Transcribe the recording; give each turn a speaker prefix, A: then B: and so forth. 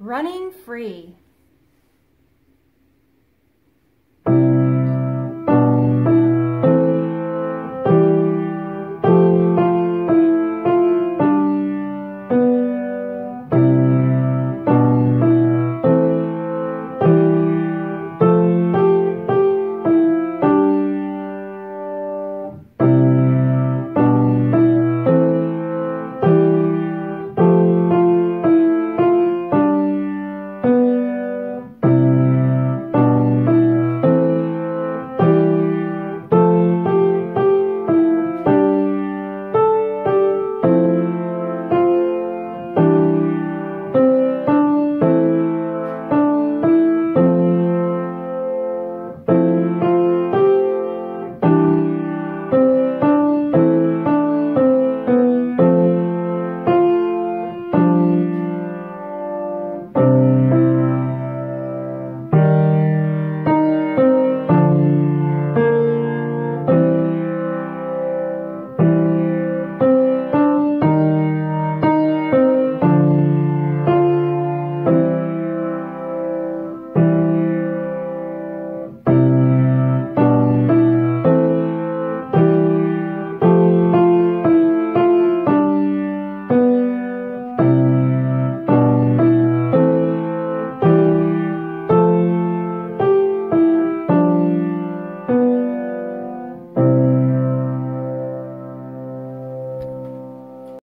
A: Running free.